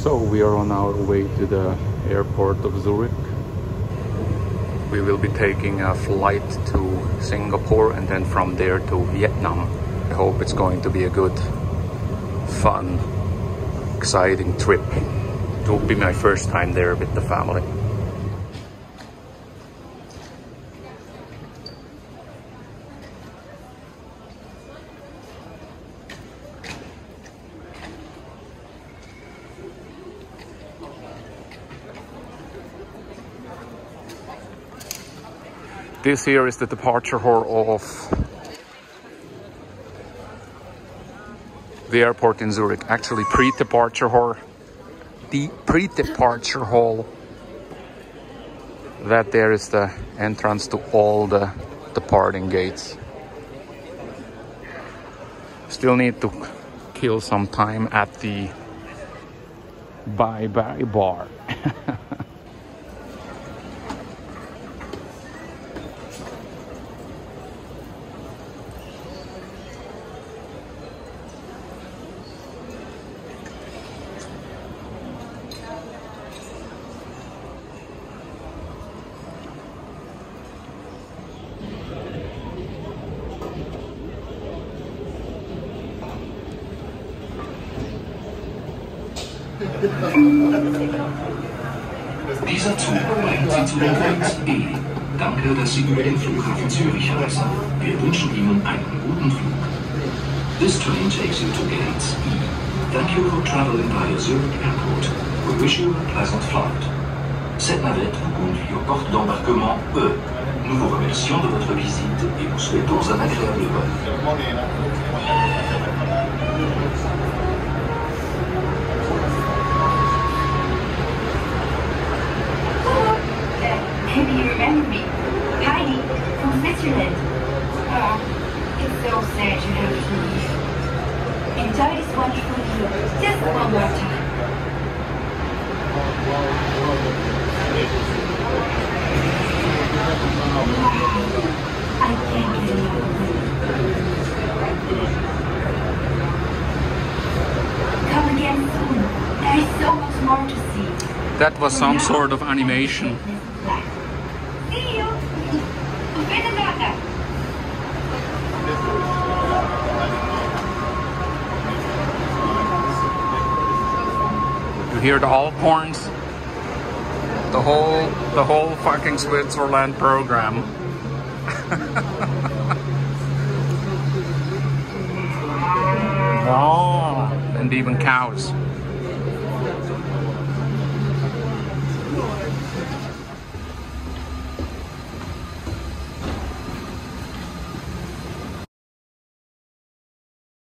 So we are on our way to the airport of Zurich. We will be taking a flight to Singapore and then from there to Vietnam. I hope it's going to be a good, fun, exciting trip. It will be my first time there with the family. This here is the departure hall of the airport in Zurich. Actually, pre-departure hall. The pre-departure hall. That there is the entrance to all the departing gates. Still need to kill some time at the bye-bye bar. Dieser Zug bringt Sie zu dem Gate E. Danke, dass Sie über den Flughafen Zürich reisen. Wir wünschen Ihnen einen guten Flug. This train takes you to Gate E. Thank you for traveling via Zurich Airport. We wish you a pleasant flight. Cette navette vous conduit au porte d'embarquement E. Nous vous remercions de votre visite et vous souhaitons un agréable vol. Remember me. Heidi, from Switzerland. Oh, it's so sad you have to leave. Enjoy this wonderful view. Just one more time. I can't get enough of you. Come again soon. There is so much more to see. That was some sort of animation. You hear the alphorns? The whole, the whole fucking Switzerland program. oh, and even cows.